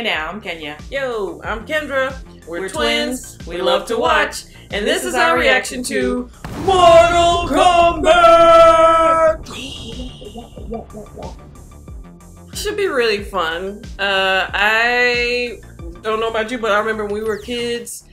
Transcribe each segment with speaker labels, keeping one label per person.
Speaker 1: Hey now, I'm Kenya.
Speaker 2: Yo, I'm Kendra. We're,
Speaker 1: We're
Speaker 2: twins.
Speaker 1: twins.
Speaker 2: We love to watch. And this, is our reaction to
Speaker 1: Mortal
Speaker 2: Kombat. Should be really fun. Uh, I don't know about you, but I remember when we were kids.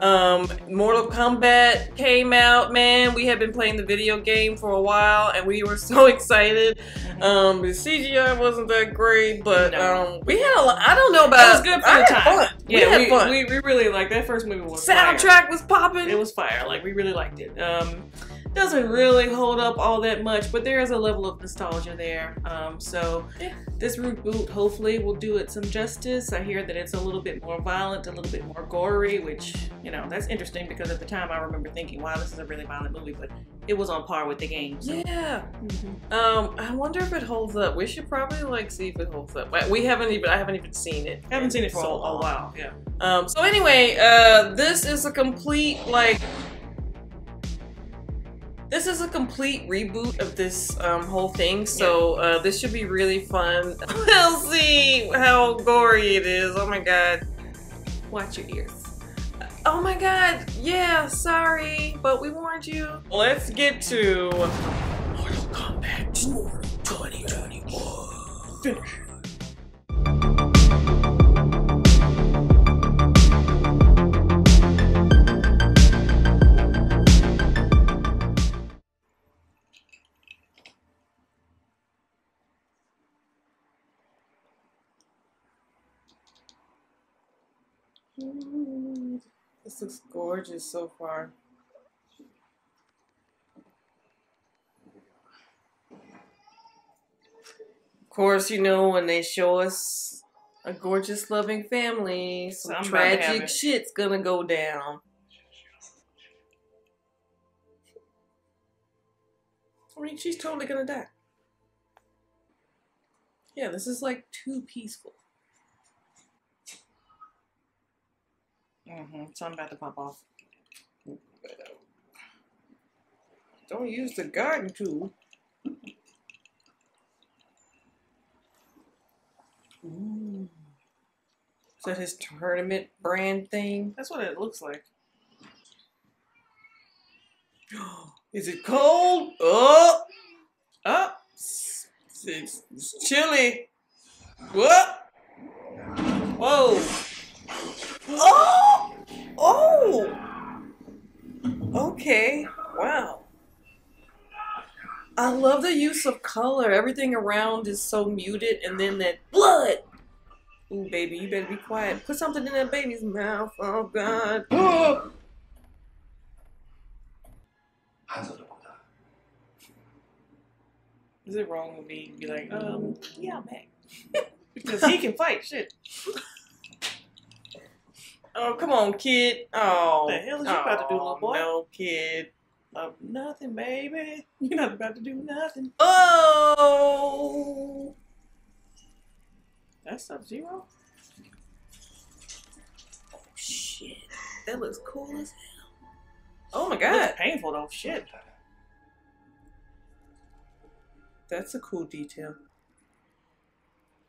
Speaker 2: Um, Mortal Kombat came out, man. We had been playing the video game for a while, and we were so excited. Um, the CGI wasn't that great, but
Speaker 1: No.
Speaker 2: um, we had a lot. I don't know about.
Speaker 1: It was good for
Speaker 2: I
Speaker 1: the time.
Speaker 2: Fun.
Speaker 1: Yeah,
Speaker 2: we had
Speaker 1: we,
Speaker 2: fun.
Speaker 1: We, we really liked that first movie was fire.
Speaker 2: Soundtrack was popping.
Speaker 1: It was fire. Like we really liked it. Um, doesn't really hold up all that much, but there is a level of nostalgia there. Um, so
Speaker 2: Yeah.
Speaker 1: this reboot hopefully will do it some justice. I hear that it's a little bit more violent, a little bit more gory, which you know that's interesting because at the time I remember thinking, "Wow, this is a really violent movie," but it was on par with the game. So.
Speaker 2: yeah.
Speaker 1: Mhm.
Speaker 2: Um, I wonder if it holds up. We should probably like see if it holds up. We haven't even. I haven't even seen it.
Speaker 1: I haven't seen it for
Speaker 2: so
Speaker 1: a, a while. Yeah.
Speaker 2: Um. So anyway, uh, this is a complete like. This is a complete reboot of this um, whole thing, so uh, this should be really fun. We'll see how gory it is. Oh my god.
Speaker 1: Watch your ears.
Speaker 2: Oh my god. Yeah, sorry, but we warned you. Let's get to Mortal Kombat 2021.
Speaker 1: Finish.
Speaker 2: This looks gorgeous so far. Of course, you know, when they show us a gorgeous, loving family, some
Speaker 1: I'm about to have
Speaker 2: tragic shit's gonna go down. I mean, she's totally gonna die. Yeah, this is like too peaceful.
Speaker 1: Mm-hmm. So I'm about to pop off.
Speaker 2: Don't use the garden tool. Ooh. Is that his tournament brand thing?
Speaker 1: That's what it looks like.
Speaker 2: Is it cold? Oh! Oh! It's, it's, it's chilly. What? Whoa! Okay. Wow. I love the use of color. Everything around is so muted, and then that blood. Ooh, baby, you better be quiet. Put something in that baby's mouth. Oh God.
Speaker 1: Is it wrong with me to be like, um, yeah, I'm back? because he can fight shit.
Speaker 2: Oh, come on, kid. Oh.
Speaker 1: What the hell is you about to do, little
Speaker 2: oh,
Speaker 1: boy?
Speaker 2: No, kid.
Speaker 1: Uh, nothing, baby. You're not about to do nothing.
Speaker 2: Oh.
Speaker 1: That's Sub Zero.
Speaker 2: Oh, Shit. That looks cool as hell. Oh my
Speaker 1: That's
Speaker 2: god.
Speaker 1: painful though. Shit.
Speaker 2: That's a cool detail.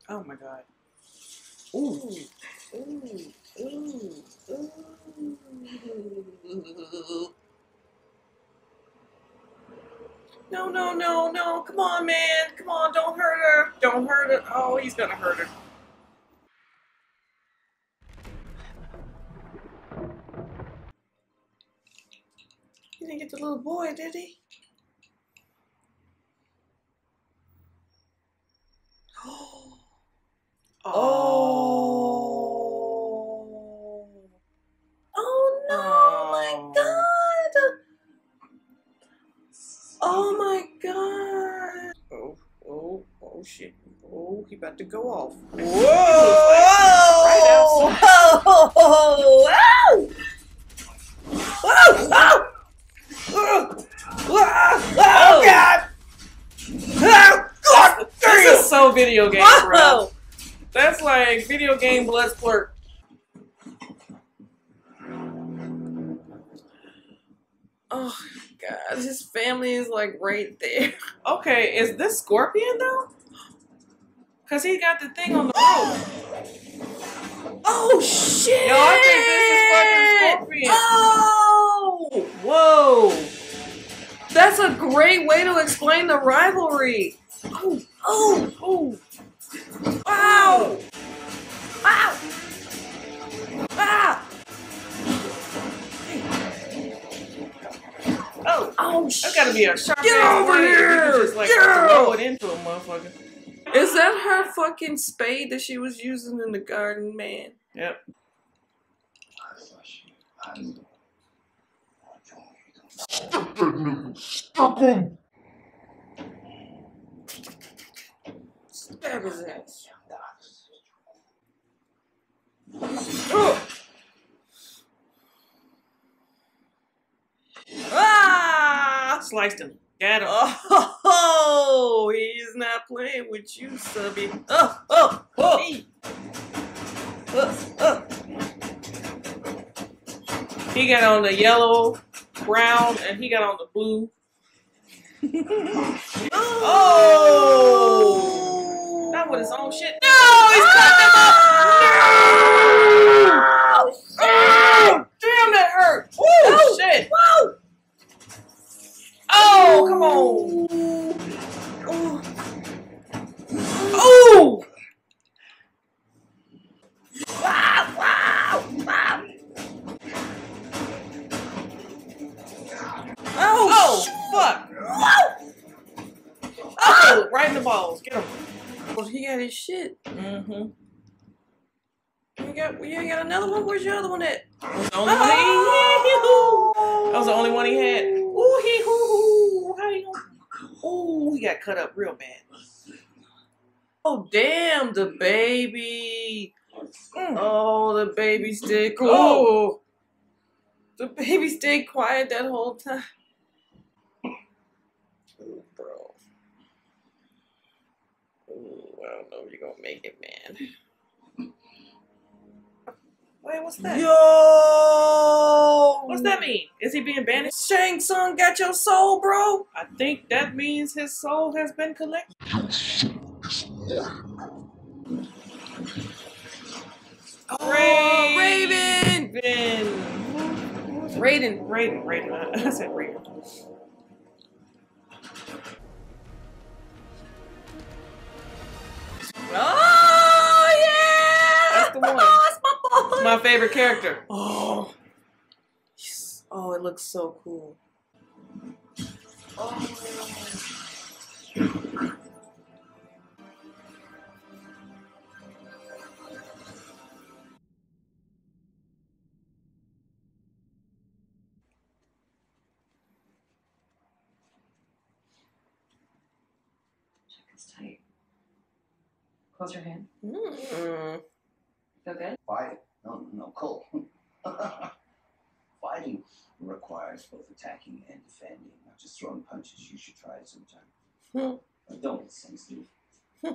Speaker 1: Oh my god.
Speaker 2: Ooh. Ooh. No, no, no, no. Come on, man. Come on. Don't hurt her. Don't hurt her. Oh, he's gonna hurt her. He didn't get the little boy, did he? Oh. oh. Oh no, my
Speaker 1: Oh.
Speaker 2: god. Oh my god. Oh, oh, oh shit. Oh, he about to go off. Whoa!
Speaker 1: Right.
Speaker 2: Whoa! Whoa! Whoa! Whoa! Oh, oh god! Oh, god
Speaker 1: This is so video game, bro. That's like video game blood splurt.
Speaker 2: Oh his family is like right there.
Speaker 1: Okay, is this Scorpion though? Cause he got the thing on the rope.
Speaker 2: Oh shit!
Speaker 1: Yo, I think this is fucking Scorpion.
Speaker 2: Oh,
Speaker 1: Whoa!
Speaker 2: that's a great way to explain the rivalry. Oh, oh,
Speaker 1: Ooh!
Speaker 2: wow, wow, wow.
Speaker 1: Oh,
Speaker 2: oh,
Speaker 1: that's gotta be a sharp
Speaker 2: Get over here!
Speaker 1: You just like
Speaker 2: yeah!
Speaker 1: blow it into a motherfucker.
Speaker 2: Is that her fucking spade that she was using in the garden, man?
Speaker 1: Yep.
Speaker 3: Stupid nigga, stuck him.
Speaker 2: Stab his ass. Ah!
Speaker 1: Sliced him. Got him.
Speaker 2: Oh, he's not playing with you, subby. Oh, oh, oh.
Speaker 1: Hey.
Speaker 2: Uh, uh.
Speaker 1: He got on the yellow, brown, and he got on the blue.
Speaker 2: Oh!
Speaker 1: Not with his own shit.
Speaker 2: No, he's cutting him up.
Speaker 1: Oh, damn, that hurt. Woo,
Speaker 2: Oh,
Speaker 1: shit.
Speaker 2: Whoa!
Speaker 1: Oh, come on.
Speaker 2: Oh.
Speaker 1: Oh,
Speaker 2: Wow, wow, wow. Oh,
Speaker 1: oh, fuck. Oh, right in the balls. Get him.
Speaker 2: Well, he got his shit.
Speaker 1: Mm-hmm.
Speaker 2: You got, you got another one? Where's your other one at?
Speaker 1: That was the only one he had. That was the only one he had. Ooh, he hoo. How you gonna? He got cut up real bad.
Speaker 2: Oh, damn, the baby.
Speaker 1: Mm.
Speaker 2: Oh, the baby stayed cool.
Speaker 1: Oh.
Speaker 2: The baby stayed quiet that whole time. Ooh, bro. Ooh, I don't know if you're gonna make it, man.
Speaker 1: Wait, what's that?
Speaker 2: Yo!
Speaker 1: What's that mean? Is he being banished?
Speaker 2: Shang Tsung got your soul, bro?
Speaker 1: I think that means his soul has been collected.
Speaker 2: Oh, Raven!
Speaker 1: Raven.
Speaker 2: Raiden.
Speaker 1: Raiden. Raiden. I said Raven.
Speaker 2: Oh, yeah!
Speaker 1: That's the one.
Speaker 2: Oh, that's my
Speaker 1: favorite character.
Speaker 2: Oh. Oh, it looks so cool.
Speaker 4: It's tight. Close your hand.
Speaker 2: Mm.
Speaker 4: Feel good?
Speaker 3: Fight? No, no, cool. Fighting requires both attacking and defending, not just throwing punches. You should try it sometime.
Speaker 2: Hmm.
Speaker 3: But don't get sensitive.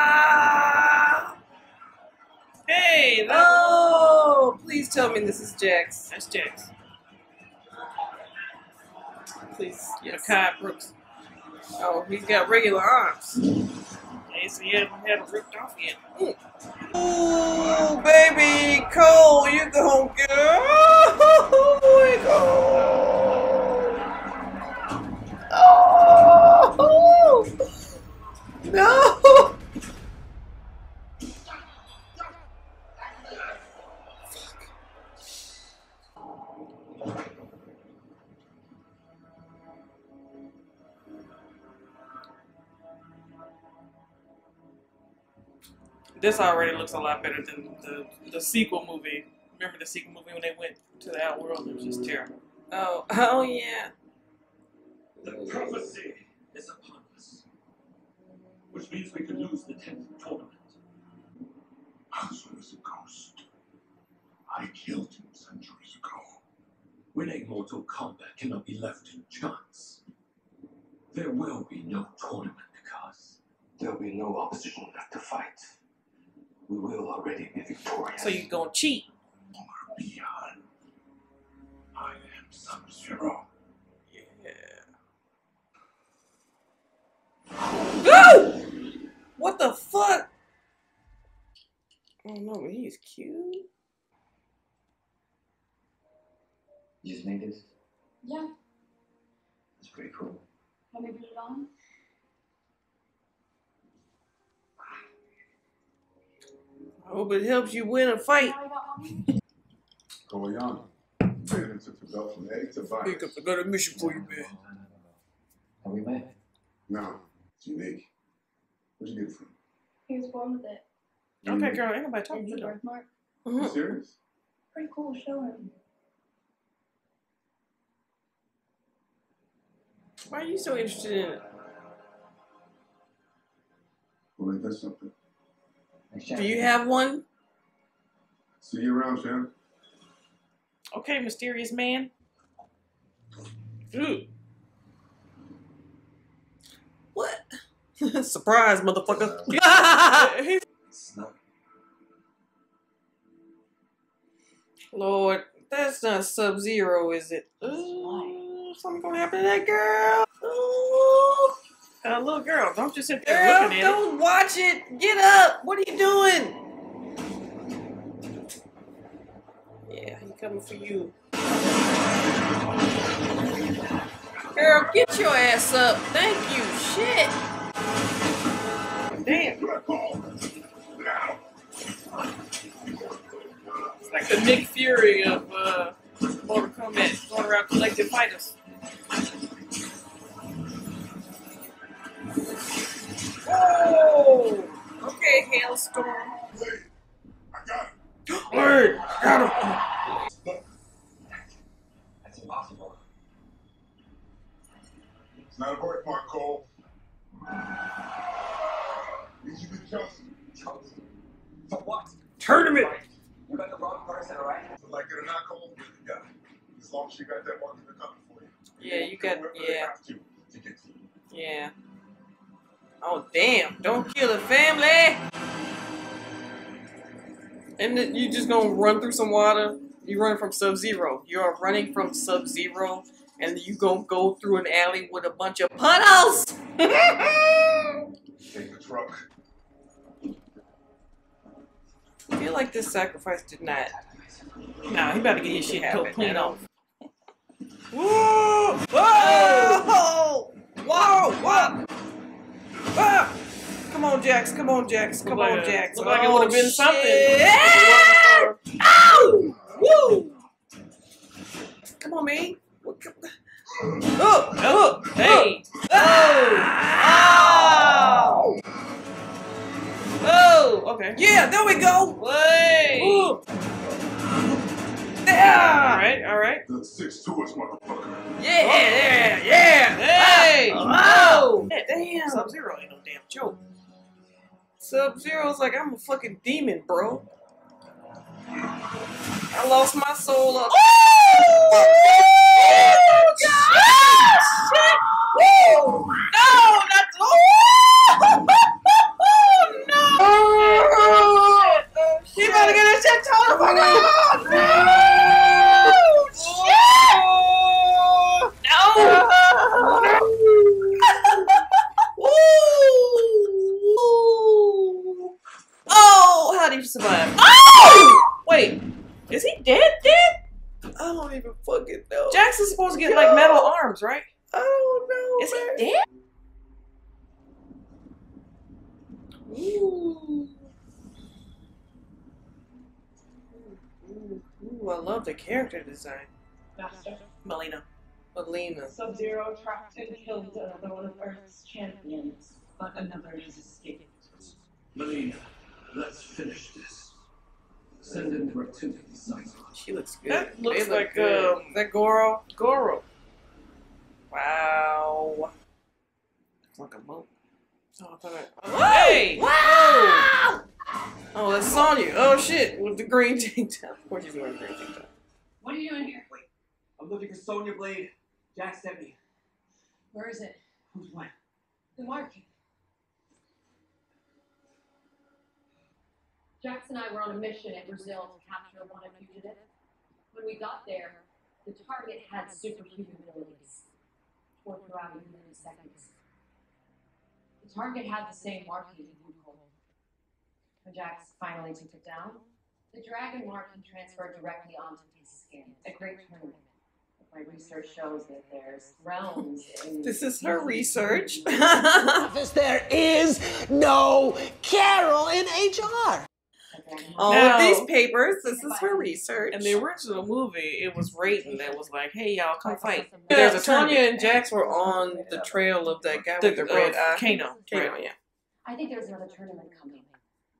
Speaker 2: Ah!
Speaker 1: Hey, that,
Speaker 2: Oh, please tell me this is Jax.
Speaker 1: that's Jax.
Speaker 2: Please, yes.
Speaker 1: Mehcad Brooks.
Speaker 2: Oh, he's got regular arms.
Speaker 1: So he hasn't had it ripped off yet.
Speaker 2: Ooh, baby, Cole, you gon' get oh, we go. Oh, no.
Speaker 1: This already looks a lot better than the, the sequel movie. Remember the sequel movie when they went to the outworld? It was just terrible.
Speaker 2: Oh, oh yeah.
Speaker 5: The prophecy is upon us, which means we could lose the 10th tournament.
Speaker 6: Hanzo is a ghost. I killed him centuries ago.
Speaker 5: Winning Mortal Kombat cannot be left to chance. There will be no tournament because
Speaker 3: There will be no opposition left to fight. We will already be victorious.
Speaker 1: So you're gonna cheat?
Speaker 6: Far beyond. I am sub zero.
Speaker 2: Yeah. Go! What the fuck? Oh no, but he's cute.
Speaker 3: You just made this?
Speaker 4: Yeah.
Speaker 3: That's pretty cool.
Speaker 4: Have you been along?
Speaker 2: I hope it helps you win a fight.
Speaker 6: Koyana. Taken to belt from A to
Speaker 2: Pick up, I got a mission for you, man.
Speaker 3: Have we met?
Speaker 6: No, it's unique. Where'd you get it from?
Speaker 4: He was born with it.
Speaker 1: Okay, girl, ain't nobody talking to
Speaker 4: a
Speaker 1: you.
Speaker 4: birthmark.
Speaker 6: You
Speaker 2: Mhm.
Speaker 6: serious?
Speaker 4: Pretty cool. Show him.
Speaker 2: Why are you so interested in it?
Speaker 6: Well, ain't that something?
Speaker 2: Do you have one?
Speaker 6: See you around, Shannon.
Speaker 1: Okay, mysterious man.
Speaker 2: Ooh. What? Surprise, motherfucker. Lord, that's not Sub Zero, is it? Ooh, something gonna happen to that girl. Ooh.
Speaker 1: Uh, little girl, don't just sit there
Speaker 2: Girl,
Speaker 1: looking at it.
Speaker 2: don't watch it. Get up. What are you doing? Yeah, he coming for you. Girl, get your ass up. Thank you. Shit.
Speaker 1: Damn,
Speaker 6: Good call. Now.
Speaker 1: it's like the Nick Fury of uh, Mortal Kombat, going around collecting fighters.
Speaker 2: Oh. Okay, Hailstorm.
Speaker 6: Wait. I got it.
Speaker 2: Word. Got him.
Speaker 3: That's impossible.
Speaker 6: It's not a birthmark, Cole. Means you've been chosen.
Speaker 3: Chosen. For what?
Speaker 2: Tournament.
Speaker 3: You got the wrong person, alright?
Speaker 6: So like it or not, Cole, you're the guy. As long as you got that mark in the company for you.
Speaker 2: Yeah, you got.
Speaker 6: Whoever
Speaker 2: Yeah.
Speaker 6: to, to get to you.
Speaker 2: Yeah. Oh damn! Don't kill the family. And then you just gonna run through some water. You're running from Sub Zero. You're running from Sub Zero, and you gonna go through an alley with a bunch of puddles.
Speaker 6: Take the truck.
Speaker 2: I feel like this sacrifice did not.
Speaker 1: Nah, he about to get his shit
Speaker 2: Happen,
Speaker 1: to clean
Speaker 2: man.
Speaker 1: off.
Speaker 2: Whoa! Whoa! Whoa! Whoa! Ah! Come on, Jax. Come on, Jax. Come on, Jax.
Speaker 1: look like it
Speaker 2: Oh,
Speaker 1: would've been something.
Speaker 2: shit. Ow! Woo! Come on, man. Oh! Oh!
Speaker 1: Hey,
Speaker 2: Oh! Oh!
Speaker 1: okay.
Speaker 2: Yeah, there we go.
Speaker 1: Wait.
Speaker 2: Ooh.
Speaker 1: All
Speaker 2: There.
Speaker 1: right, all right.
Speaker 6: The six to us, motherfucker.
Speaker 2: Yeah, yeah, yeah. Oh.
Speaker 1: Hey.
Speaker 2: Oh! oh. Damn.
Speaker 1: Sub Zero ain't no damn joke.
Speaker 2: Sub Zero's like, I'm a fucking demon, bro. I lost my soul up. Oh! God! Shit! Woo! No, not oh! no! He about to get his shit torn apart. No! Oh, Oh, how did you survive? Oh! Wait, is he dead? Dead? I don't even fucking know.
Speaker 1: Jackson's supposed to get like metal arms, right?
Speaker 2: I don't know.
Speaker 1: Is
Speaker 2: man.
Speaker 1: he dead?
Speaker 2: Ooh. Ooh, ooh, I love the character design.
Speaker 7: Master,
Speaker 1: Mileena.
Speaker 2: Mileena.
Speaker 7: Sub-Zero tracked and killed another one of Earth's champions, but another has escaped.
Speaker 5: Mileena, let's finish this. Send in the activity site.
Speaker 2: She looks good.
Speaker 1: That looks
Speaker 2: They look
Speaker 1: like,
Speaker 2: good.
Speaker 1: um,
Speaker 2: Is that Goro?
Speaker 1: Goro.
Speaker 2: Wow.
Speaker 1: Looks like a boat.
Speaker 2: Oh, I thought I...
Speaker 1: Hey!
Speaker 2: Wow! Oh, that's Sonya. Oh shit, with the green tank top. Of course she's wearing green tank top.
Speaker 7: What are you doing here?
Speaker 3: Wait, I'm looking for Sonya Blade. Jack sent me.
Speaker 7: Where is it?
Speaker 3: Who's what?
Speaker 7: The market.
Speaker 4: Jax and I were on a mission in Brazil to capture a wanted fugitive. When we got there, the target had superhuman abilities. Tore through out in seconds. The target had the same marking you pulled. When Jax finally took it down, the dragon marking transferred directly onto his skin. A great tournament. My research shows that there's realms in
Speaker 2: This is her research.
Speaker 8: office, there is no Carol in HR.
Speaker 2: All
Speaker 1: Now-
Speaker 2: of these papers, this is her research.
Speaker 1: In the original movie, it was Raiden that was like, "Hey, y'all, come fight."
Speaker 2: yeah,
Speaker 1: There's a
Speaker 2: Tanya
Speaker 1: tournament.
Speaker 2: and Jax were on the trail of that guy
Speaker 1: The-
Speaker 2: with the red eye.
Speaker 1: Kano.
Speaker 2: Kano, yeah.
Speaker 4: I think there's another tournament coming.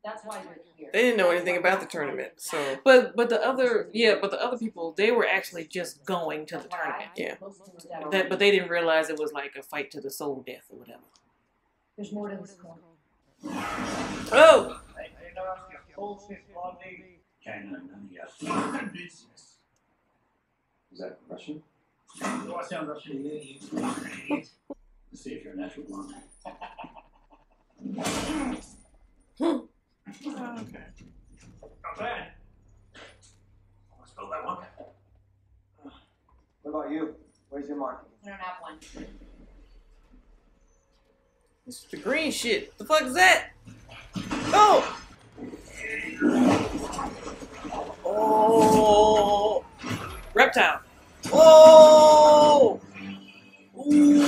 Speaker 4: That's why you're here.
Speaker 2: They didn't know anything about the tournament, so
Speaker 1: But but the other yeah, but the other people they were actually just going to the
Speaker 4: That's why I
Speaker 1: tournament.
Speaker 2: Yeah.
Speaker 4: most of them are dead
Speaker 1: That, but they didn't realize it was like a fight to the soul death or whatever.
Speaker 4: There's more to this call.
Speaker 2: Oh!
Speaker 3: Hey, you know, your bullshit body. Can't know none of your fucking business.
Speaker 5: Is that Russian?
Speaker 3: Do I sound Russian to you? you?
Speaker 5: Let's see if you're a natural blonde.
Speaker 1: Okay.
Speaker 3: Not bad. I spelled that one.
Speaker 9: What about you? Where's your marking?
Speaker 4: I don't have one.
Speaker 2: This is the green shit. The fuck is that? Oh! Oh!
Speaker 1: Reptile.
Speaker 2: Oh! Ooh!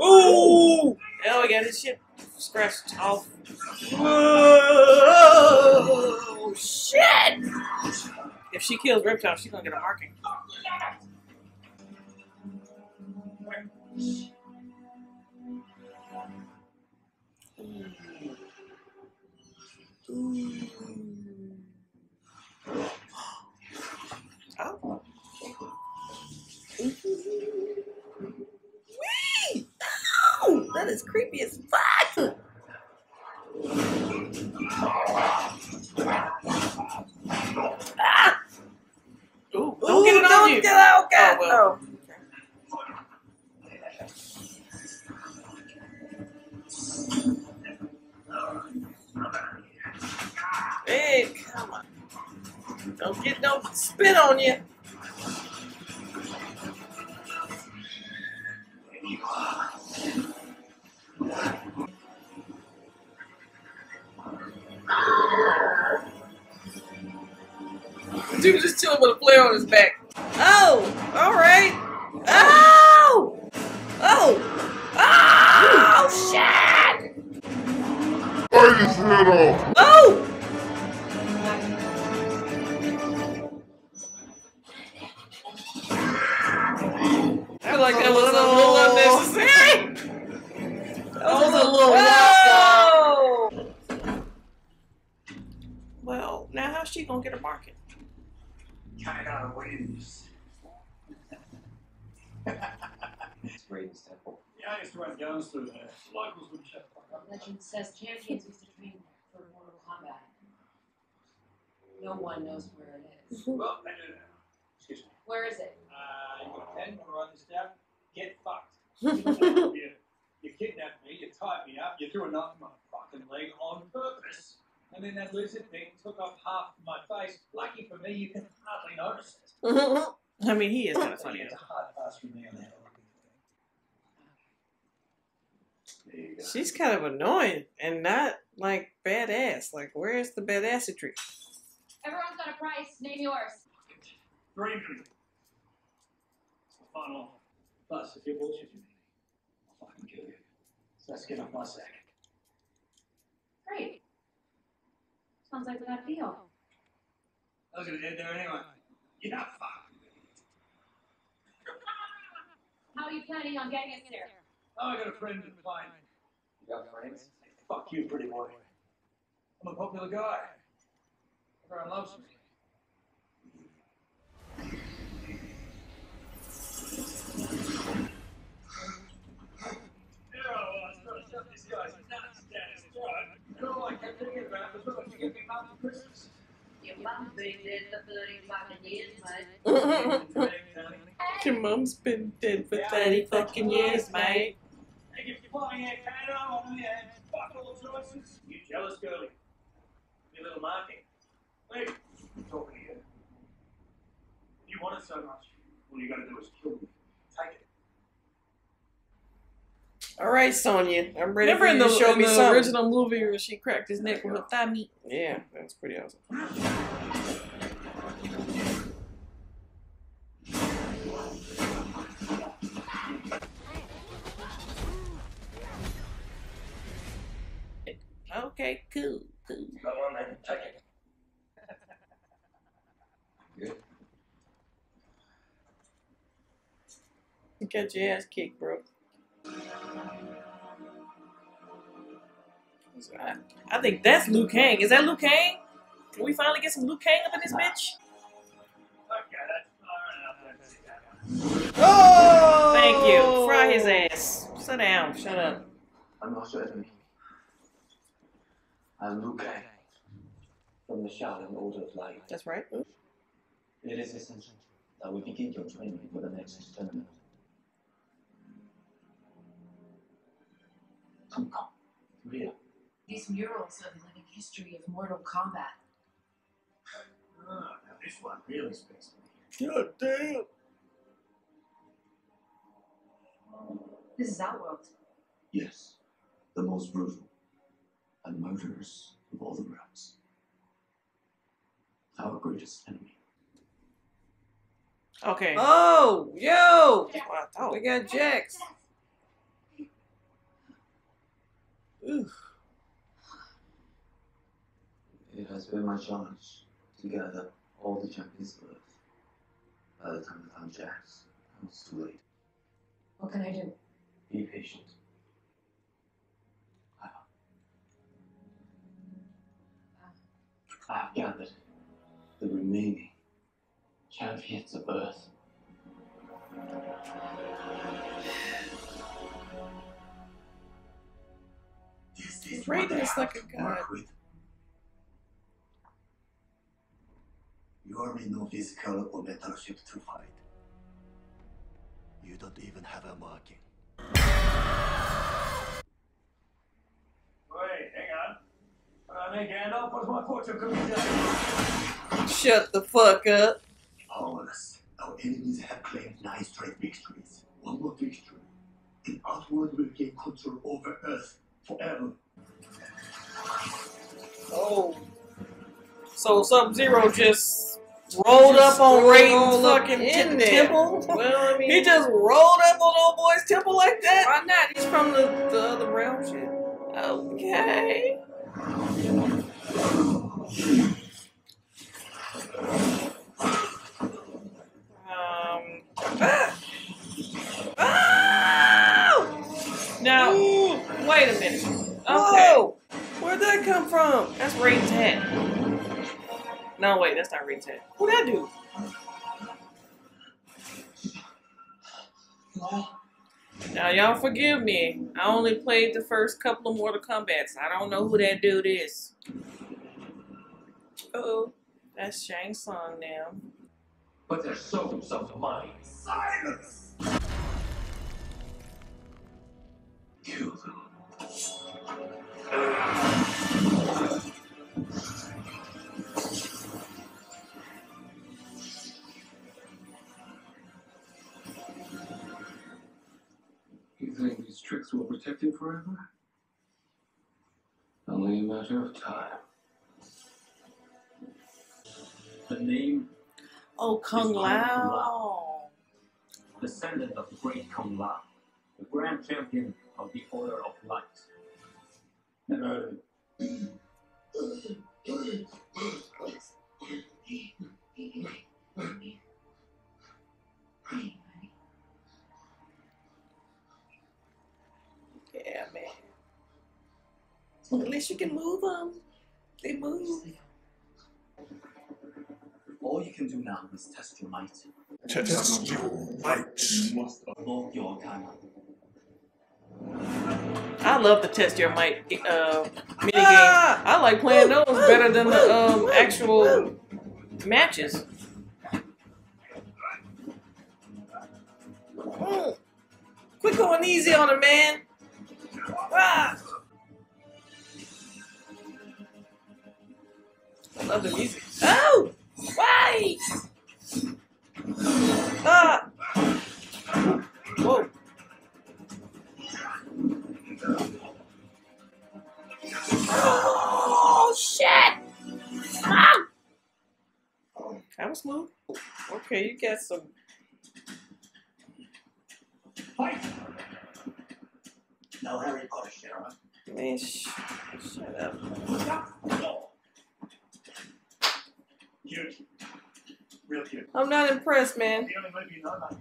Speaker 2: Ooh!
Speaker 1: Oh, he got his shit scratched off.
Speaker 2: Oh, shit!
Speaker 1: If she kills Reptile, she's gonna get a marking.
Speaker 2: Oh. Wee! Ow! That is creepy as fuck! Ah!
Speaker 1: Ooh, don't get it
Speaker 2: don't
Speaker 1: you.
Speaker 2: Get out, God.
Speaker 1: Oh, well.
Speaker 2: Hey, come on. Don't get no spit on you. Dude just chilling with a flare on his back. Oh, all right. Oh, oh, oh, shit.
Speaker 6: Bite his head off.
Speaker 2: Oh.
Speaker 4: Says champions used to train there for Mortal Kombat. No one knows where it is.
Speaker 3: Well, I do now. Excuse me.
Speaker 4: Where is it?
Speaker 3: Uh, you got a pen? Want to write this down? Get fucked. you, you kidnapped me, you tied me up, you threw a knife in my fucking leg on purpose. And then that lizard thing took off half of my face. Lucky for me, you can hardly notice it.
Speaker 1: I mean, he is kind of funny.
Speaker 3: It's a hard pass from me on that.
Speaker 5: There you go.
Speaker 2: She's kind of annoying and not like badass. Like, where's the badassery?
Speaker 4: Everyone's got a price. Name yours.
Speaker 3: Three million. Final. Plus, if you're bullshitting me, I'll fucking kill you. So let's get off my sack.
Speaker 4: Great. Sounds like we got a deal.
Speaker 3: I was gonna head there anyway. Yeah, fuck.
Speaker 4: How are you planning on getting us there?
Speaker 3: Oh, I got a friend in the.
Speaker 9: You got friends?
Speaker 3: Fuck you, pretty boy. I'm a popular guy. Everyone loves me. Yeah, well, I was trying to shove this guy's nuts down his throat. And all I kept thinking about was what to get me mum for Christmas.
Speaker 4: Your mom's been dead for 30 fucking years, mate.
Speaker 2: Your mom's been dead for 30 fucking years, mate.
Speaker 3: Hey, you flying air Canada, I know you had fuck all choices. You jealous girlie. Your little marking. Hey, I'm talking to you. You want it so much. All you gotta do is kill me. Take it.
Speaker 2: All right, Sonya, I'm ready
Speaker 1: Remember
Speaker 2: for
Speaker 1: in
Speaker 2: you
Speaker 1: the,
Speaker 2: to show
Speaker 1: in
Speaker 2: me
Speaker 1: the
Speaker 2: something.
Speaker 1: original movie where she cracked his neck with her thigh meat?
Speaker 2: Yeah, that's pretty awesome.
Speaker 1: Okay, cool, cool.
Speaker 9: Come on then, check it. Good.
Speaker 2: You got your ass kicked, bro.
Speaker 1: I, I think that's Liu Kang. Is that Liu Kang? Can we finally get some Liu Kang up in this bitch?
Speaker 3: Okay, that's far enough.
Speaker 2: Oh!
Speaker 1: Thank you. Fry his oh! ass. Sit down. Shut up.
Speaker 9: I'm not your enemy. I'm Liu from the Shaolin Order of Light.
Speaker 2: That's right.
Speaker 9: It is essential that we begin your training for the next tournament. Come, come. Here.
Speaker 4: These murals are the living history of Mortal Kombat.
Speaker 3: Ah, now this one really speaks to me.
Speaker 2: God damn.
Speaker 4: This is Outworld.
Speaker 5: Yes, the most brutal and murderous of all the realms. Our greatest enemy.
Speaker 1: Okay.
Speaker 2: Oh, yo! We got Jax. Oof.
Speaker 9: It has been my challenge to gather all the champions of Earth. By the time I found Jax, it was too late.
Speaker 4: What can I do?
Speaker 9: Be patient. I have gathered the remaining champions of Earth.
Speaker 5: This is
Speaker 2: Raiden
Speaker 5: what I
Speaker 2: is like
Speaker 5: have
Speaker 2: a
Speaker 5: to
Speaker 2: god.
Speaker 5: work with. You already know physical or mental shift to fight. You don't even have a marking.
Speaker 2: Shut the fuck up.
Speaker 5: Powerless. Our enemies have claimed nine straight victories. One more victory. And Outworld will gain control over Earth forever.
Speaker 1: Oh. So Sub Zero just rolled up on
Speaker 2: rolled
Speaker 1: Raiden's fucking
Speaker 2: in
Speaker 1: t-
Speaker 2: there.
Speaker 1: temple?
Speaker 2: Well, I mean,
Speaker 1: He just rolled up on old boy's temple like that?
Speaker 2: why not? He's from the, the other realm shit.
Speaker 1: Okay. Um. Ah! Oh! Now, wait a minute. Okay.
Speaker 2: Whoa! Where'd that come from?
Speaker 1: That's Raiden's hat. No, wait, that's not Raiden's hat. Who that do? Now, y'all forgive me. I only played the first couple of Mortal Kombats. I don't know who that dude is. Uh-oh. That's Shang Tsung now.
Speaker 5: But their souls of mine. Silence! Kill them. You think these tricks will protect him forever? Only a matter of time. Name
Speaker 1: Oh, Kung
Speaker 5: Kung
Speaker 1: Lao.
Speaker 5: descendant of the great Kung Lao, the grand champion of the Order of Light.
Speaker 2: Yeah, man. At least you can move them. They move.
Speaker 9: All you can do now is test your might.
Speaker 6: Test your might.
Speaker 9: Lord Yorkana.
Speaker 1: I love the test your might uh, mini games.
Speaker 2: Ah!
Speaker 1: I like playing those better than the um, actual matches.
Speaker 2: Mm. Quit going easy on him, man. Ah! I love the music. Oh! Wait! Ah! Whoa. Oh, shit! Ah! That was smooth. Okay, you get some.
Speaker 3: Fight!
Speaker 5: No Harry Potter, Sheriff.
Speaker 2: Man, sh shut up.
Speaker 3: Cute. Real cute.
Speaker 2: I'm not impressed, man.
Speaker 3: The only movie you know about.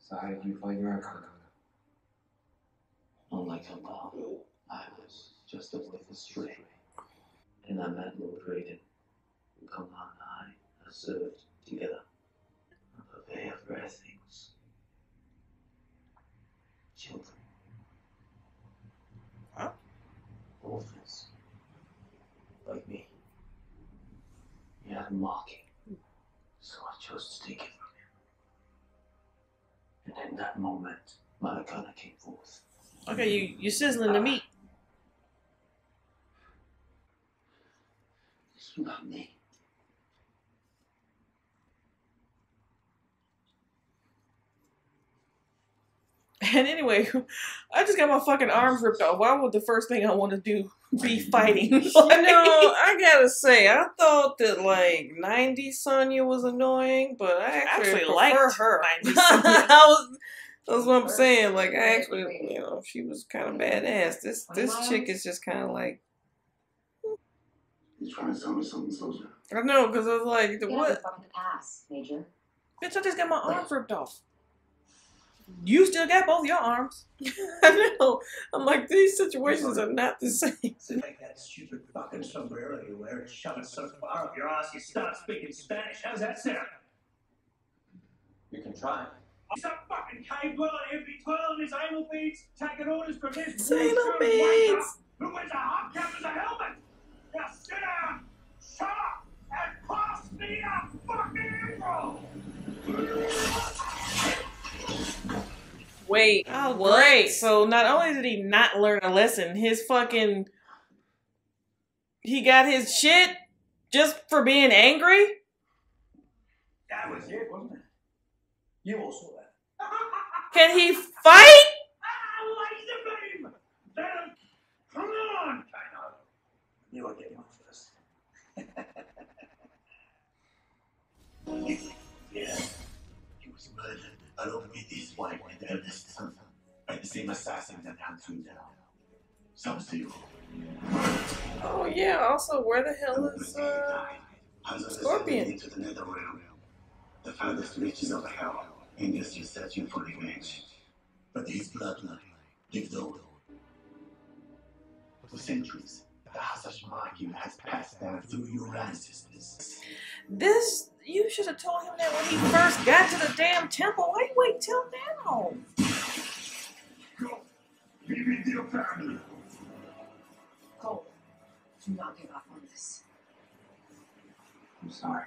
Speaker 9: So how did you find your Arcana? Unlike Uncle, I was just a with a stray. And I met Lord Raiden. We come on high, and served together. A purvey of rare things. Children.
Speaker 2: Huh?
Speaker 9: Orphans. Like me. You had a mocking. So I chose to take it from you. And in that moment, my Arcana came forth.
Speaker 1: Okay, you you sizzling the meat.
Speaker 9: It's not me.
Speaker 1: And anyway, I just got my fucking arms ripped off. Why would the first thing I want to do be fighting?
Speaker 2: You know, I gotta say, I thought that like '90s Sonya was annoying, but I actually,
Speaker 1: actually
Speaker 2: prefer
Speaker 1: liked
Speaker 2: her. I was, that's what I'm saying. Like, I actually, you know, she was kind of badass. This this chick is just kind of like,
Speaker 5: You trying to tell me something, soldier?
Speaker 2: I know, because I was like, the what?
Speaker 4: out of fucking ass, Major.
Speaker 1: Bitch, I just got my arms ripped off. You still got both your arms.
Speaker 2: I know. I'm like, these situations are not the same.
Speaker 3: To make that stupid fucking sombrero you wear and shove it so far up your ass you start speaking Spanish. How's that sound?
Speaker 9: You can try.
Speaker 3: Some fucking cave dweller here be twirling his anal beads, taking orders from this
Speaker 2: It's anal beads.
Speaker 3: who wears a hubcap as a helmet. Now sit down, shut up, and pass me a fucking apple.
Speaker 2: Wait,
Speaker 1: Oh,
Speaker 2: what?
Speaker 1: great. So not only did he not learn a lesson, his fucking he got his shit just for being angry.
Speaker 3: That was it, wasn't it? You all saw that.
Speaker 1: Can he fight?
Speaker 3: Ah, laser beam! Venom, come on! I know. You are getting on first.
Speaker 5: Yeah. He was murdered along with his wife and eldest son by the same assassin that hunted him down. Sub-Zero.
Speaker 2: Oh yeah. Also, where the hell is uh? Scorpion.
Speaker 5: into the nether realm, the farthest reaches of hell, endlessly searching for revenge. But his bloodline lived on. For centuries, the Hasashi mark has passed down through your ancestors.
Speaker 1: This you should have told him that when he first got to the damn temple. Why you wait till now?
Speaker 5: Go! Be with your family!
Speaker 4: Cole, do not give up on this.
Speaker 9: I'm sorry.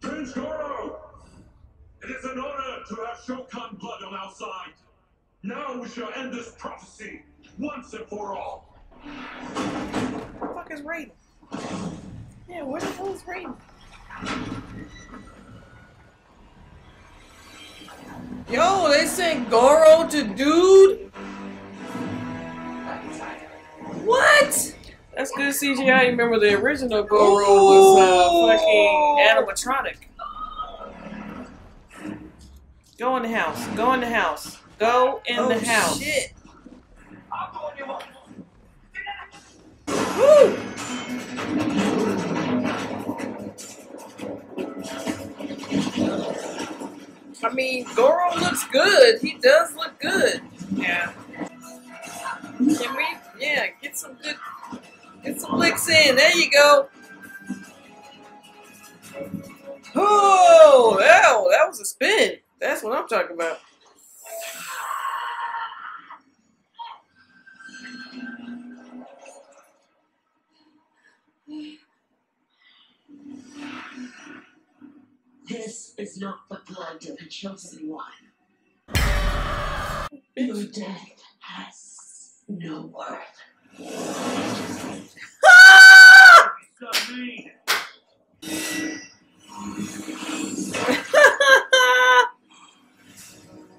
Speaker 6: Prince Goro! It is an honor to have Shokan blood on our side. Now we shall end this prophecy once and for all.
Speaker 1: What the fuck is Raiden? Yeah, where the hell is Raiden?
Speaker 2: Yo, they sent Goro to dude. What?
Speaker 1: That's good CGI. You remember the original Goro was uh, fucking animatronic. Go in the house. Go in the house. Go in
Speaker 2: oh,
Speaker 1: the house.
Speaker 2: Shit. I mean, Goro looks good. He does look good.
Speaker 1: Yeah.
Speaker 2: Can we? Yeah, get some good, get some licks in. There you go. Oh, that, that was a spin. That's what I'm talking about.
Speaker 7: is not the blood of the chosen one. Your death has no worth.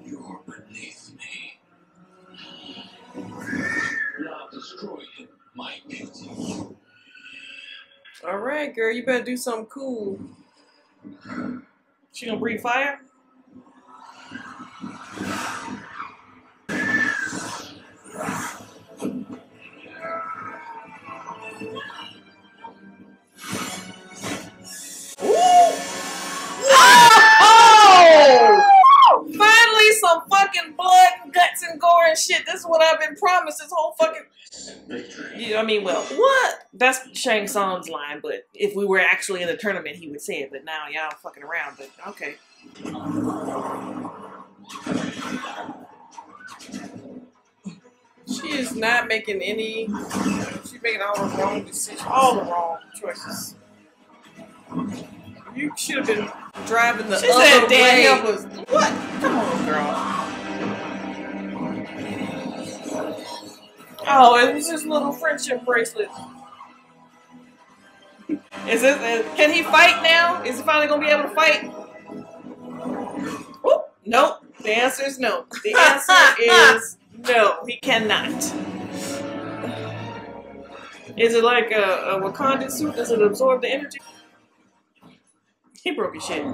Speaker 5: You're beneath me. Now destroy him, my.
Speaker 2: All right, girl, you better do something cool.
Speaker 1: She gonna breathe fire?
Speaker 2: Oh! Finally, some fucking blood and guts and gore and shit. This is what I've been promised this whole fucking.
Speaker 1: Yeah, I mean, well, what? That's Shang Tsung's line, but if we were actually in the tournament, he would say it. But now y'all fucking around. But okay.
Speaker 2: She is not making any. She's making all the wrong decisions, all the wrong choices. You should have been driving the
Speaker 1: She
Speaker 2: other
Speaker 1: said,
Speaker 2: way.
Speaker 1: us." What? Come on, girl.
Speaker 2: Oh, it was his little friendship bracelet.
Speaker 1: Is it? uh, Can he fight now? Is he finally gonna be able to fight? Whoop. Nope. The answer is no. The answer is no. He cannot. Is it like a, a Wakandan suit? Does it absorb the energy? He broke his shit.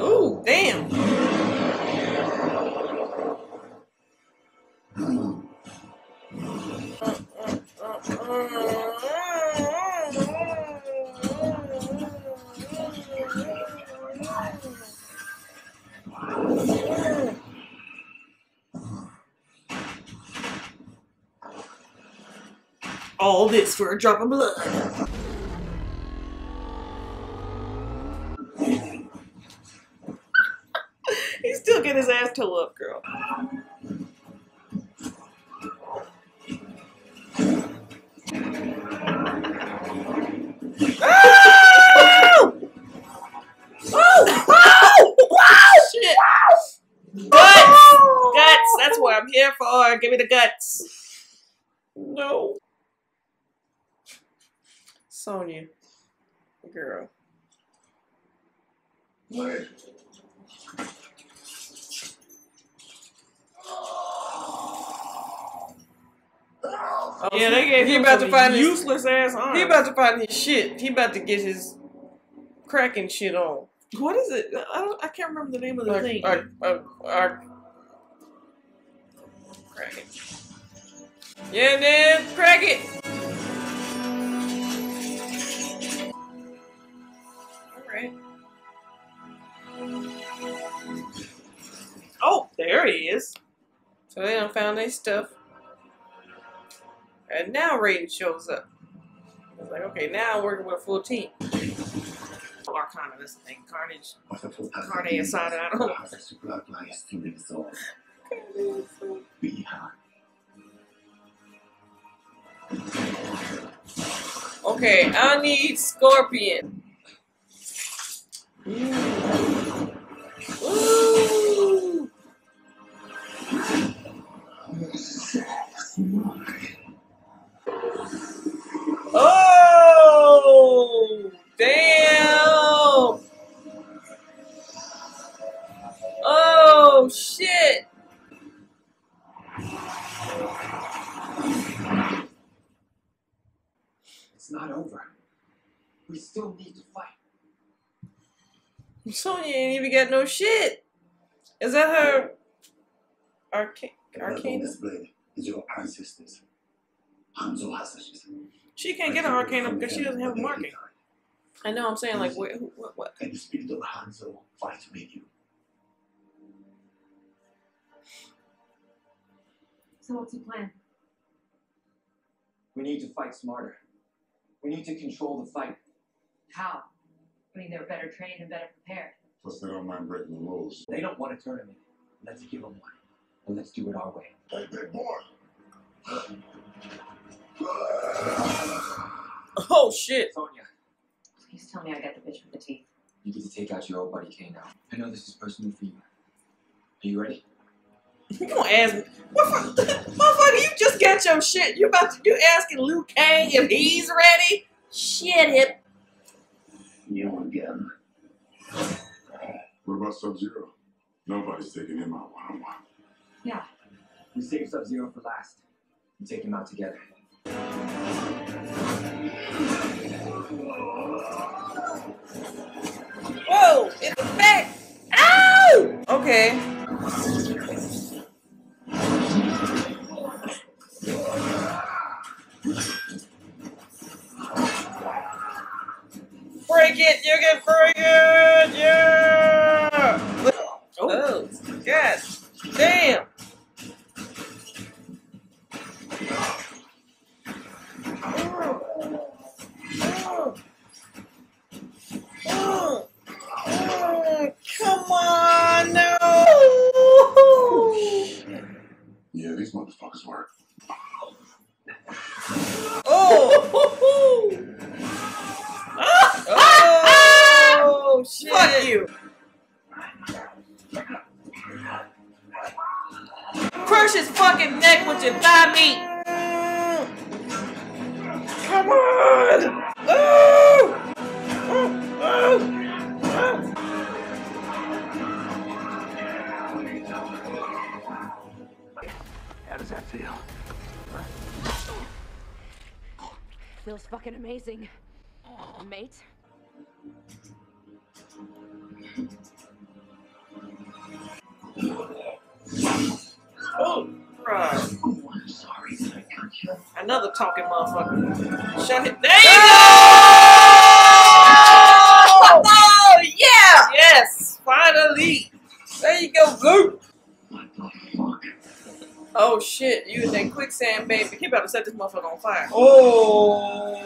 Speaker 1: Ooh, damn. Uh, uh, uh, All this for a drop of blood. he still get his ass toe up, girl. Oh! Oh! Oh! Wow! Shit! Guts! Guts! That's what I'm here for. Give me the guts. No.
Speaker 2: Sonya, girl. Oh,
Speaker 1: Yeah, they gave
Speaker 2: he
Speaker 1: him
Speaker 2: about to find his
Speaker 1: useless ass arm.
Speaker 2: He about to find his shit. He about to get his cracking shit on.
Speaker 1: What is it? I don't. I can't remember the name of the
Speaker 2: Our,
Speaker 1: thing.
Speaker 2: our, our, our crack it. Yeah, man, crack it.
Speaker 1: Is.
Speaker 2: So they done found their stuff. And now Raiden shows up. It's like, okay, now I'm working with a full team.
Speaker 1: Arcana, the thing. Carnage. Carne asada. I don't know.
Speaker 2: Okay, I need Scorpion. Ooh. Oh, damn. Oh, shit.
Speaker 10: It's not over. We still need to fight.
Speaker 2: Sonya ain't even got no shit. Is that her arcane?
Speaker 5: The blood on
Speaker 2: Arcane?
Speaker 5: This blade is your ancestors. Hanzo Hasashi.
Speaker 1: She can't get an arcana because she doesn't have a marking.
Speaker 2: I know. I'm saying like, what, who- what? What?
Speaker 5: And the spirit of Hanzo fights with you.
Speaker 4: So what's the plan?
Speaker 10: We need to fight smarter. We need to control the fight.
Speaker 4: How? I mean, they're better trained and better prepared.
Speaker 6: Plus, they don't mind breaking the rules.
Speaker 10: They don't want a tournament. Let's give them one. And let's do it our way.
Speaker 6: Hey, big boy.
Speaker 2: Oh shit!
Speaker 10: Sonya,
Speaker 4: Please tell me I got the bitch with the teeth.
Speaker 10: you get to take out your old buddy Kane now. I know this is personal for you. Are you ready?
Speaker 1: You gonna ask me? What fu- Motherfucker, you just got your shit. You about to you asking Liu Kang if he's ready? Shit hip.
Speaker 5: You again.
Speaker 6: What about Sub Zero? Nobody's taking him out one on one.
Speaker 4: Yeah.
Speaker 10: We save Sub Zero for last. We take him out together.
Speaker 2: Whoa! In the back! Ow! Okay. Break it! You can break it! Yeah! Oh, oh
Speaker 5: God.
Speaker 2: Damn! Talking motherfucker. Shut it. There you go! Oh, yeah! Yes, finally. There you go, Goop. Oh shit, you in that quicksand, baby. He about to set this motherfucker on fire. Oh!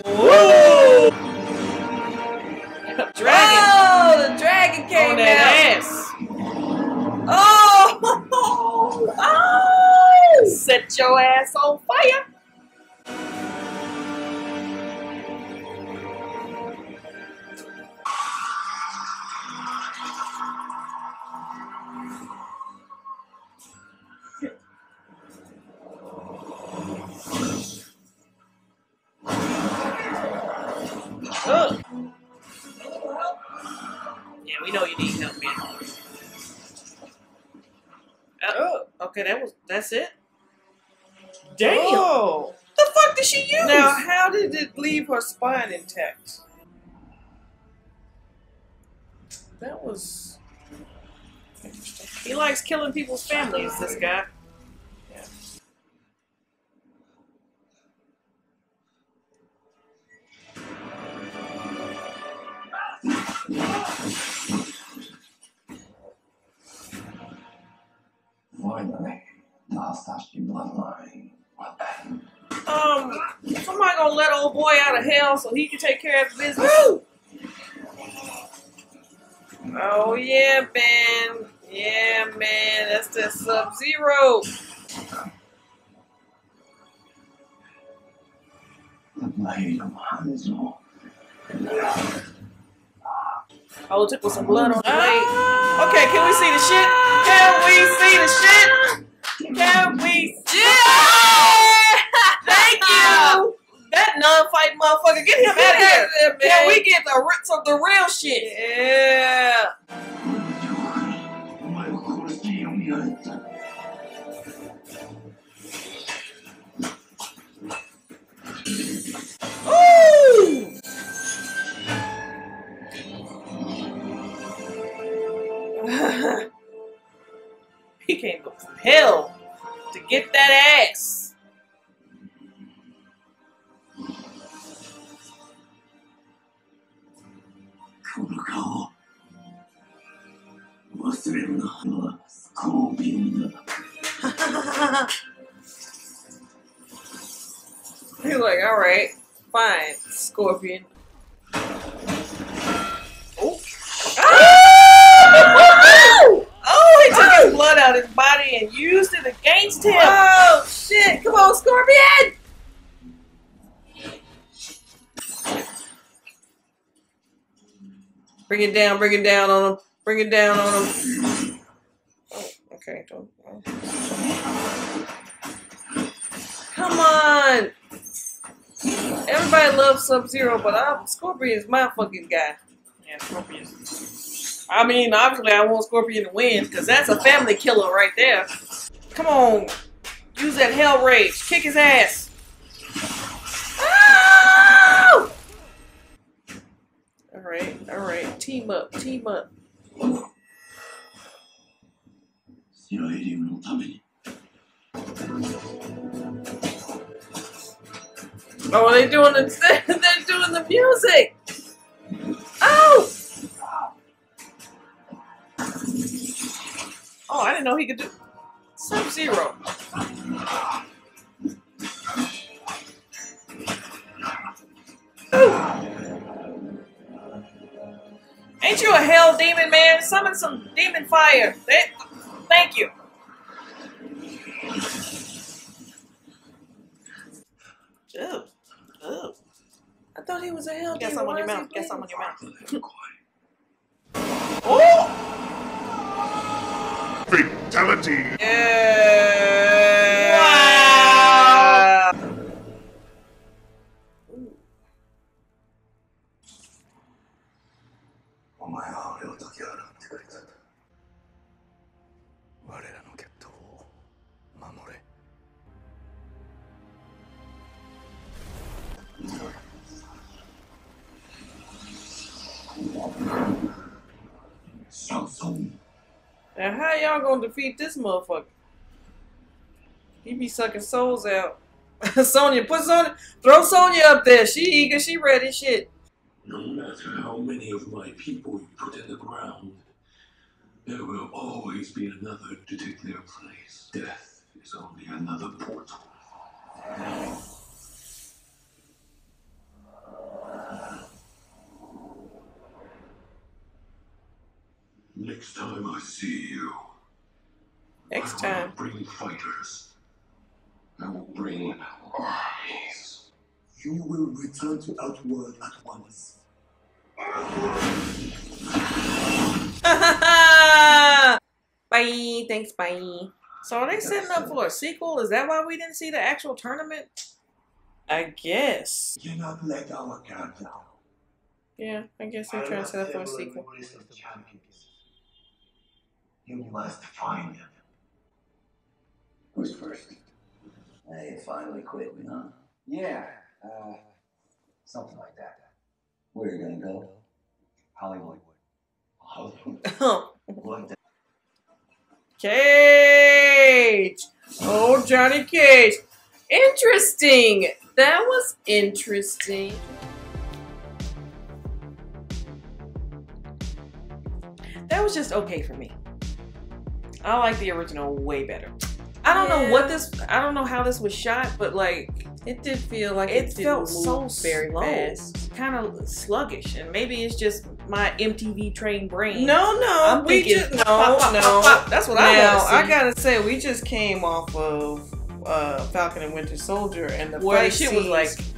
Speaker 1: Leave her spine intact?
Speaker 2: that was interesting. He likes killing people's families. This guy. Hell so he can take care of business. oh yeah, man. Yeah, man. That's the Sub Zero.
Speaker 5: The blade of
Speaker 2: Oh, it took with some blood on the ah! blade. Okay, can we see the shit? Can we see the shit? Can we see? Thank you that non-fight motherfucker. Get him out of here. Yeah, Can we get the roots of the real shit? Yeah. Ooh! he came from hell to get that ass.
Speaker 5: 顔忘れるなスコーピオンだ
Speaker 2: He's like, all right, fine, Scorpion. Oh. Oh! Oh, he took his blood out of his body and used it against him. Oh shit! Come on, Scorpion! Bring it down, bring it down on him. Bring it down on him. Oh, okay, don't. Oh. Come on! Everybody loves Sub Zero, but I'm, Scorpion is my fucking guy. Yeah, Scorpion. I mean, obviously, I want Scorpion to win because that's a family killer right there. Come on, use that Hell Rage, kick his ass. Oh!
Speaker 1: Team up, team up.
Speaker 5: シラエリウのために
Speaker 1: Oh, they doing the they're doing the music. Oh. Oh, I didn't know he could do Sub Zero. Ain't you a hell demon, man? Summon some demon fire. Thank you. Ew. Ew. I thought he was a hell
Speaker 11: Get
Speaker 1: demon.
Speaker 11: some on
Speaker 1: Why
Speaker 11: your
Speaker 1: is he
Speaker 11: mouth. Get some on your mouth.
Speaker 1: Oh!
Speaker 6: Fatality.
Speaker 1: Yeah. Now how y'all gonna defeat this motherfucker? He be sucking souls out. Sonya, put Sonya, throw Sonya up there. She eager, she ready, shit.
Speaker 5: No matter how many of my people you put in the ground, there will always be another to take their place. Death is only another portal. Next time I see you,
Speaker 1: Next
Speaker 5: I will
Speaker 1: time.
Speaker 5: not bring fighters. I will bring armies. You will return to Outworld at once.
Speaker 1: bye. Thanks, bye. So are they setting up for a sequel? Is that why we didn't see the actual tournament? I guess.
Speaker 5: you Cannot let our guard down.
Speaker 1: Yeah, I guess they're trying to set up for a sequel.
Speaker 5: You must find them. Who's first?
Speaker 12: Hey, finally quitting, huh?
Speaker 10: Yeah, uh, something like that.
Speaker 12: Where are you gonna go?
Speaker 10: Hollywood.
Speaker 12: Hollywood.
Speaker 10: What the-
Speaker 1: Cage! Oh, Johnny Cage. Interesting. That was interesting. That was just okay for me. I like the original way better. I don't know what this. I don't know how this was shot, but like
Speaker 2: It did feel like
Speaker 1: it,
Speaker 2: it, didn't
Speaker 1: felt so
Speaker 2: very
Speaker 1: slow,
Speaker 2: fast.
Speaker 1: kind of sluggish, and maybe it's just my MTV trained brain.
Speaker 2: No, no,
Speaker 1: I'm
Speaker 2: we
Speaker 1: thinking,
Speaker 2: just no,
Speaker 1: pop, pop,
Speaker 2: no.
Speaker 1: pop, pop. That's what I
Speaker 2: now,
Speaker 1: want to
Speaker 2: I gotta say, we just came off of uh, Falcon and Winter Soldier, and the
Speaker 1: Where
Speaker 2: fight
Speaker 1: shit was like
Speaker 2: scenes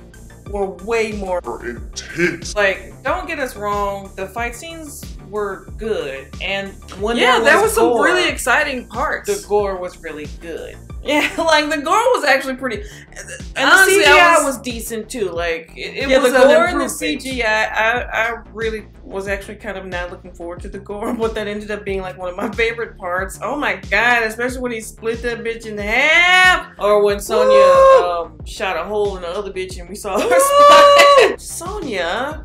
Speaker 2: were way more
Speaker 6: intense.
Speaker 1: Like, don't get us wrong, the fight scenes were good, and when
Speaker 2: yeah,
Speaker 1: there
Speaker 2: there
Speaker 1: was
Speaker 2: some really exciting parts.
Speaker 1: the gore was really good.
Speaker 2: yeah, like the gore was actually pretty. And the CGI was,
Speaker 1: was decent too. Like it, it
Speaker 2: yeah,
Speaker 1: was
Speaker 2: the gore and the. CGI. I I really was actually kind of not looking forward to the gore, but that ended up being like one of my favorite parts. Oh my god, especially when he split that bitch in half.
Speaker 1: Or when Sonya um, shot a hole in the other bitch and we saw her spine.
Speaker 2: Sonya,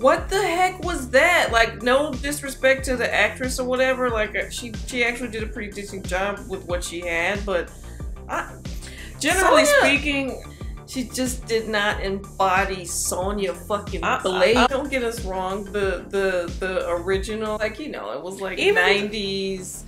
Speaker 2: what the heck was that? Like, no disrespect to the actress or whatever. Like, uh, she she actually did a pretty decent job with what she had, but I, generally
Speaker 1: Sonya-
Speaker 2: speaking, she just did not embody Sonya fucking
Speaker 1: I- I-
Speaker 2: Blade.
Speaker 1: I-
Speaker 2: Don't get us wrong. The the the original, like you know, it was like nineties.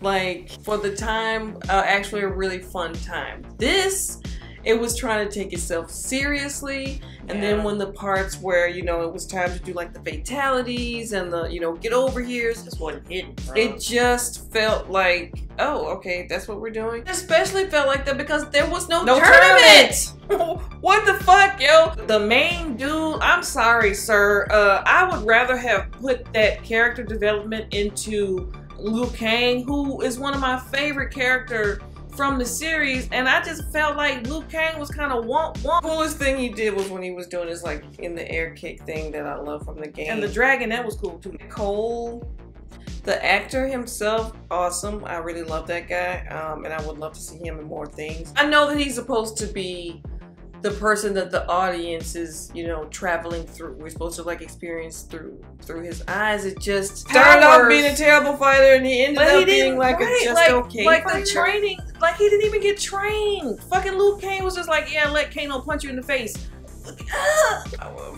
Speaker 2: Like for the time, uh, actually a really fun time. This, it was trying to take itself seriously, and
Speaker 1: Yeah.
Speaker 2: then when the parts where you know it was time to do like the fatalities and the you know get over here,
Speaker 1: This wasn't hidden. bro.
Speaker 2: it just felt like oh okay that's what we're doing. Especially felt like that because there was no,
Speaker 1: No
Speaker 2: tournament.
Speaker 1: what the fuck, yo? The main dude, I'm sorry, sir. Uh, I would rather have put that character development into Liu Kang, who is one of my favorite character from the series, and I just felt like Liu Kang was kind of womp womp.
Speaker 2: coolest thing he did was when he was doing his like in the air kick thing that I love from the game.
Speaker 1: And the dragon, that was cool too.
Speaker 2: Cole, the actor himself, awesome. I really love that guy, um, and I would love to see him in more things. I know that he's supposed to be the person that the audience is, you know, traveling through. We're supposed to like experience through through his eyes. It just started off being a terrible fighter, and he ended
Speaker 1: But he
Speaker 2: up being like
Speaker 1: right,
Speaker 2: a just
Speaker 1: like-
Speaker 2: okay.
Speaker 1: like the training, like he didn't even get trained. Fucking Liu Kang was just like, yeah, let Kano punch you in the face.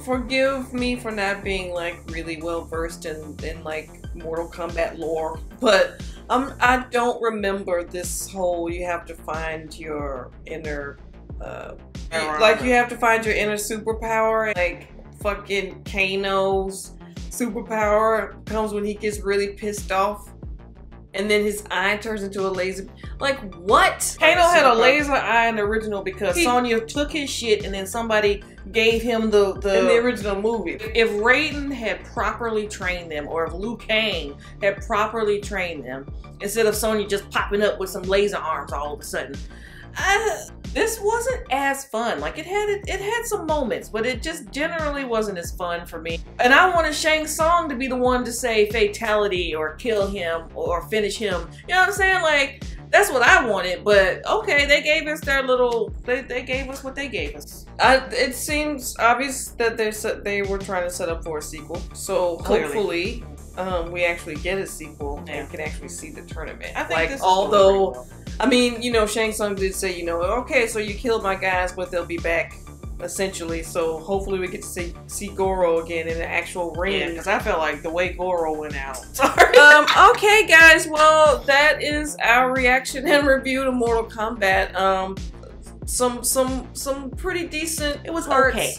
Speaker 2: Forgive me for not being like really well versed in in like Mortal Kombat lore, but um, I don't remember this whole. You have to find your inner, uh, like you have to find your inner superpower. Like fucking Kano's superpower comes when he gets really pissed off. And then his eye turns into a laser. Like what?
Speaker 1: Kano had a laser eye in the original because
Speaker 2: He-
Speaker 1: Sonya took his shit and then somebody gave him the the,
Speaker 2: in the original movie.
Speaker 1: if Raiden had properly trained them, or if Liu Kang had properly trained them, instead of Sonya just popping up with some laser arms all of a sudden, I, this wasn't as fun. Like it had it, had some moments, but it just generally wasn't as fun for me. And I wanted Shang Tsung to be the one to say fatality or kill him or finish him. You know what I'm saying? Like that's what I wanted. But okay, they gave us their little. They, they gave us what they gave us.
Speaker 2: I, it seems obvious that they set, they were trying to set up for a sequel. So
Speaker 1: Clearly.
Speaker 2: hopefully, um, we actually get a sequel and can actually see the tournament.
Speaker 1: I think
Speaker 2: like,
Speaker 1: this is
Speaker 2: although, I mean, you know, Shang Tsung did say, you know, okay, so you killed my guys, but they'll be back. Essentially, so hopefully we get to see see Goro again in an actual ring.
Speaker 1: Yeah, because I felt like the way Goro went out.
Speaker 2: Sorry. Um, okay, guys. Well, that is our reaction and review to Mortal Kombat. Um, some some some pretty decent.
Speaker 1: It was okay.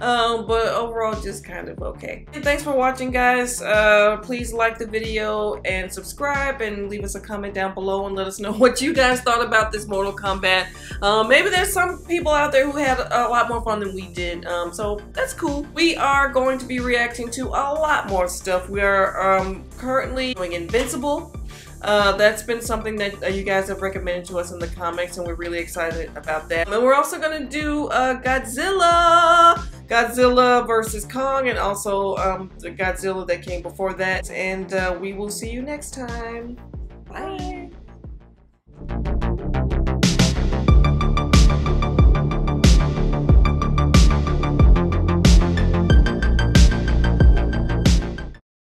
Speaker 2: Um, but overall, just kind of okay. And thanks for watching, guys. Uh, please like the video and subscribe, and leave us a comment down below and let us know what you guys thought about this Mortal Kombat. Um, maybe there's some people out there who had a lot more fun than we did. Um, so that's cool. We are going to be reacting to a lot more stuff. We are um, currently doing Invincible. Uh, that's been something that uh, you guys have recommended to us in the comics, and we're really excited about that. And we're also gonna do uh, Godzilla, Godzilla versus Kong, and also um, the Godzilla that came before that. And uh, we will see you next time. Bye.